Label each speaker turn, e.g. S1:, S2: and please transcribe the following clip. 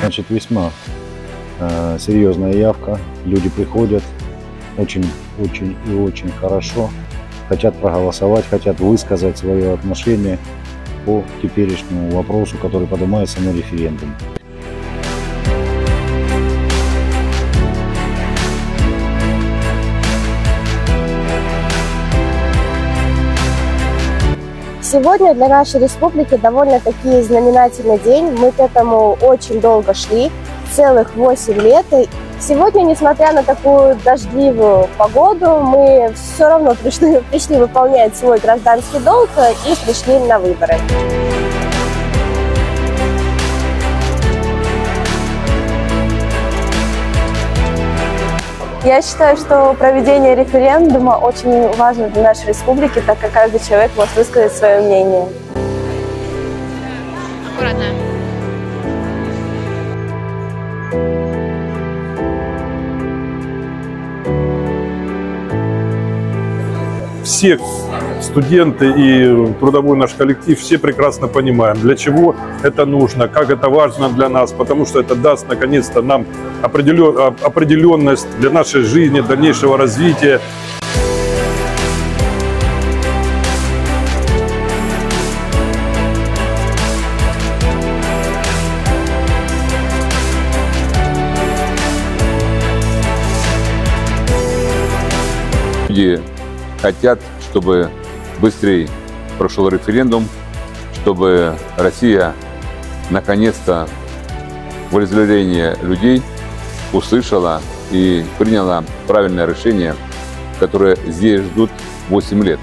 S1: Значит, весьма э, серьезная явка. Люди приходят очень, очень и очень хорошо. Хотят проголосовать, хотят высказать свое отношение по теперешнему вопросу, который поднимается на референдум.
S2: Сегодня для нашей республики довольно-таки знаменательный день. Мы к этому очень долго шли, целых 8 лет. Сегодня, несмотря на такую дождливую погоду, мы все равно пришли, пришли выполнять свой гражданский долг и пришли на выборы. Я считаю, что проведение референдума очень важно для нашей республики, так как каждый человек может высказать свое мнение.
S3: Аккуратно.
S4: все студенты и трудовой наш коллектив, все прекрасно понимаем, для чего это нужно, как это важно для нас, потому что это даст наконец-то нам определен, определенность для нашей жизни, дальнейшего развития.
S5: Люди хотят, чтобы быстрее прошел референдум, чтобы Россия наконец-то волеизъявление людей услышала и приняла правильное решение, которое здесь ждут 8 лет.